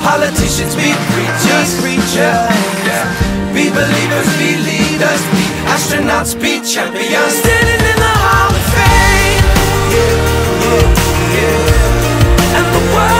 Be politicians, be preachers. Yeah. yeah. Be believers, be leaders. Be astronauts, be champions. Standing in the Hall of Fame. And the world's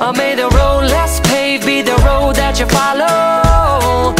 Or may the road less paved be the road that you follow.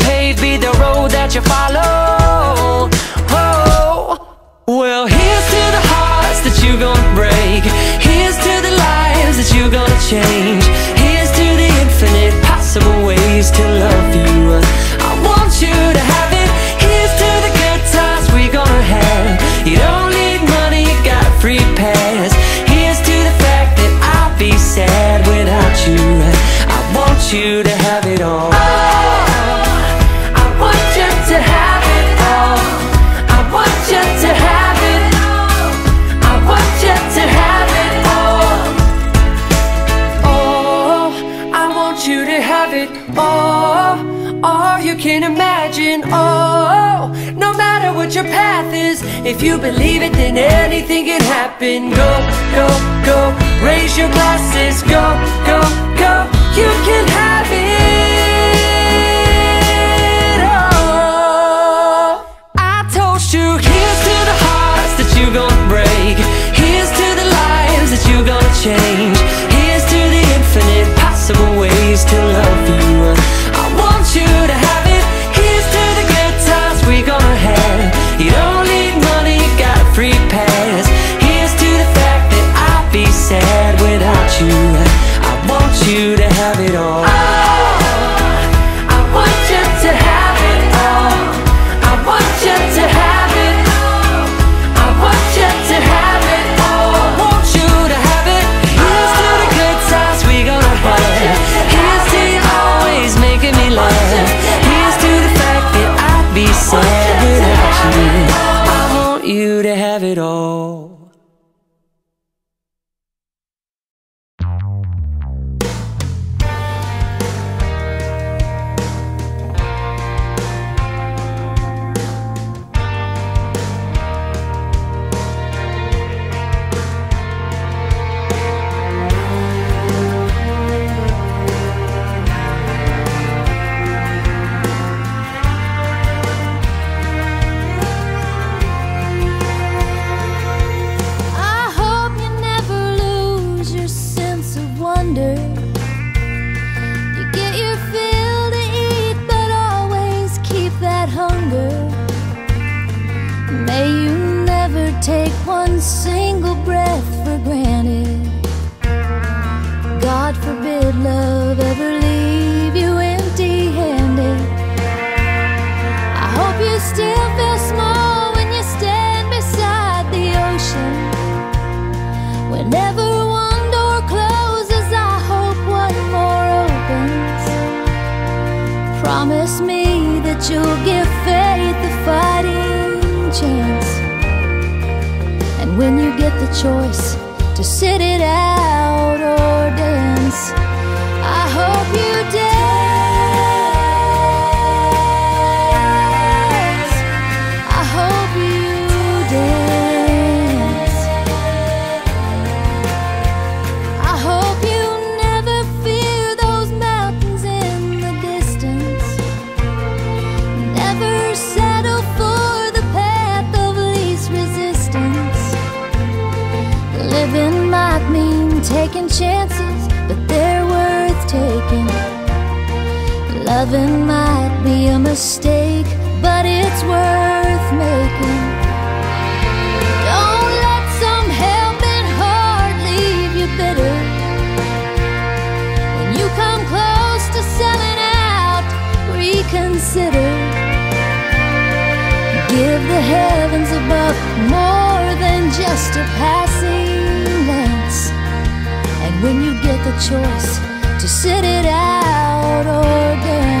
be the road that you follow. Oh. Well, here's to the hearts that you're gonna break. Here's to the lives that you're gonna change. Here's to the infinite possible ways to love you. I want you to all. You can imagine. Oh, no matter what your path is, if you believe it, then anything can happen. Go, go, go. Raise your glasses. Go, go, go. You can have it all. I told you, here's to the hearts that you're gonna break. Here's to the lives that you're gonna change. Take one single breath for granted. God forbid love ever leave you empty handed. I hope you still feel small when you stand beside the ocean. Whenever one door closes, I hope one more opens. Promise me that you'll give choice to sit it out chances, but they're worth taking. Loving might be a mistake, but it's worth making. Don't let some heart leave you bitter. When you come close to selling out, reconsider. Give the heavens above more than just a passing when you get the choice to sit it out or dance,